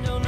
to